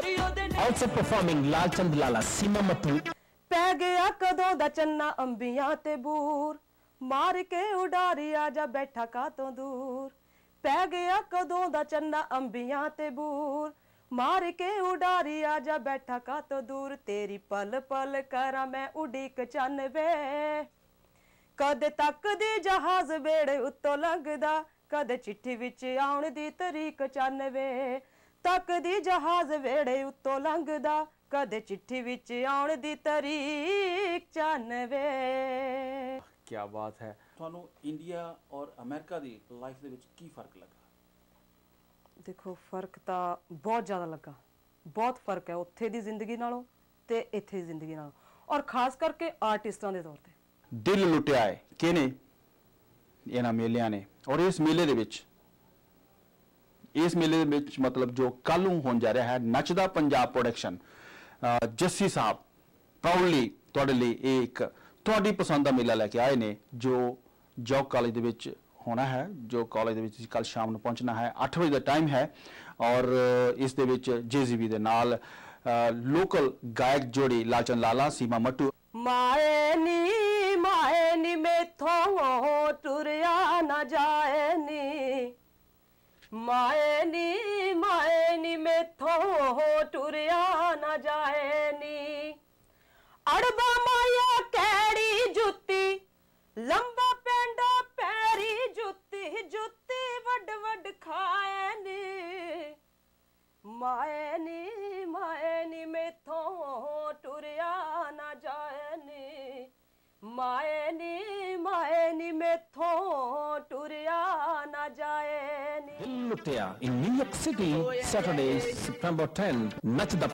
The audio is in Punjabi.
ਗੋਰੀ ਉਹਦੇ ਨੇ Also performing Lal Chand Lala, Sima Matu, ਪੈ ਗਿਆ ਕਦੋਂ ਦਾ ਚੰਨਾ ਅੰਬੀਆਂ ਤੇ ਬੂਰ। ਮਾਰ ਕੇ ਉਡਾਰੀ ਆ ਜਾ ਬੈਠਾ ਕਾਤੋਂ ਦੂਰ। ਪੈ ਗਿਆ ਕਦੋਂ ਦਾ ਚੰਨਾ ਅੰਬੀਆਂ ਤੇ ਬੂਰ। ਮਾਰ ਕੇ ਉਡਾਰੀ ਆ ਜਾ ਬੈਠਾ ਕਾਤੋਂ ਦੂਰ। ਤੇਰੀ ਪਲ ਪਲ ਕਰਾਂ ਮੈਂ ਉਡੀਕ ਚੰਨ ਵੇ। ਕਦ ਤੱਕ ਦੀ ਜਹਾਜ਼ ਵੇੜੇ ਉੱਤੋਂ ਲੰਘਦਾ ਕਦ ਚਿੱਠੀ ਵਿੱਚ ਆਉਣ ਦੀ ਤਰੀਕ ਚੰਨਵੇ ਤੱਕ ਦੀ ਜਹਾਜ਼ ਵੇੜੇ ਉੱਤੋਂ ਲੰਘਦਾ ਕਦ ਚਿੱਠੀ ਵਿੱਚ ਆਉਣ ਦੀ ਤਰੀਕ ਚੰਨਵੇ। ਕੀ ਬਾਤ ਹੈ। ਤੁਹਾਨੂੰ ਇੰਡੀਆ ਔਰ ਅਮਰੀਕਾ ਦੀ ਲਾਈਫ ਦੇ ਵਿੱਚ ਕੀ ਫ਼ਰਕ ਲੱਗਾ? ਦੇਖੋ ਫ਼ਰਕ ਤਾਂ ਬਹੁਤ ਜ਼ਿਆਦਾ ਲੱਗਾ। ਬਹੁਤ ਫ਼ਰਕ ਹੈ ਉੱਥੇ ਦੀ ਜ਼ਿੰਦਗੀ ਨਾਲੋਂ ਤੇ ਇੱਥੇ ਦੀ ਜ਼ਿੰਦਗੀ ਨਾਲੋਂ। ਔਰ ਖਾਸ ਕਰਕੇ ਆਰਟਿਸਟਾਂ ਦੇ ਤੌਰ ਤੇ। ਦਿਲ ਲੁੱਟਿਆ ਹੈ। ਕਿਹਨੇ? ਇਹਨਾਂ ਮੇਲਿਆਂ ਨੇ। ਔਰ ਇਸ ਮੇਲੇ ਦੇ ਵਿੱਚ ਇਸ ਮੇਲੇ ਦੇ ਵਿੱਚ ਮਤਲਬ ਜੋ ਕੱਲ੍ਹ ਨੂੰ ਹੋਣ ਜਾ ਰਿਹਾ ਹੈ ਨੱਚਦਾ ਪੰਜਾਬ ਪ੍ਰੋਡਕਸ਼ਨ ਜੱਸੀ ਸਾਹਿਬ ਪ੍ਰਾਊਡਲੀ ਤੁਹਾਡੇ ਲਈ ਇਹ ਇੱਕ ਤੁਹਾਡੀ ਪਸੰਦ ਦਾ ਮੇਲਾ ਲੈ ਕੇ ਆਏ ਨੇ ਜੋ ਜੌਬ ਕਾਲਜ ਦੇ ਵਿੱਚ ਹੋਣਾ ਹੈ ਜੋ ਕਾਲਜ ਦੇ ਵਿੱਚ ਕੱਲ ਸ਼ਾਮ ਨੂੰ ਪਹੁੰਚਣਾ ਹੈ 8 ਵਜੇ ਦਾ ਟਾਈਮ ਹੈ ਔਰ ਅਹ, ਇਸ ਦੇ ਵਿੱਚ ਜੇਜੀਬੀ ਦੇ ਨਾਲ ਲੋਕਲ ਗਾਇਕ ਜੋੜੀ ਲਾਲਚੰਦ ਲਾਲਾ ਸੀਮਾ ਮੱਟੂ। ਮਾਏ ਨੀ ਮਾਏ ਨੀ ਮੇਥੋਂ ਟੁਰਿਆ ਨਾ ਜਾਏ ਨੀ। ਮਾਏ ਨੀ ਮਾਏ ਨੀ ਮੇਥੋਂ ਟੁਰਿਆ ਨਾ ਜਾਏ ਨੀ ਅੜਬਾ ਮਾਇਆ ਕੈੜੀ ਜੁੱਤੀ ਲੰਬਾ ਪੈਂਡਾ ਪੈਰੀ ਜੁੱਤੀ ਜੁੱਤੀ ਵੱਡ ਵੱਡ ਖਾਏ ਨੀ ਮਾਏ ਨੀ ਮਾਏ ਨੀ ਮੇਥੋਂ ਟੁਰਿਆ ਨਾ ਜਾਏ ਨੀ ਮਾਏ Lutea in New York City, Saturday, September 10th. Match the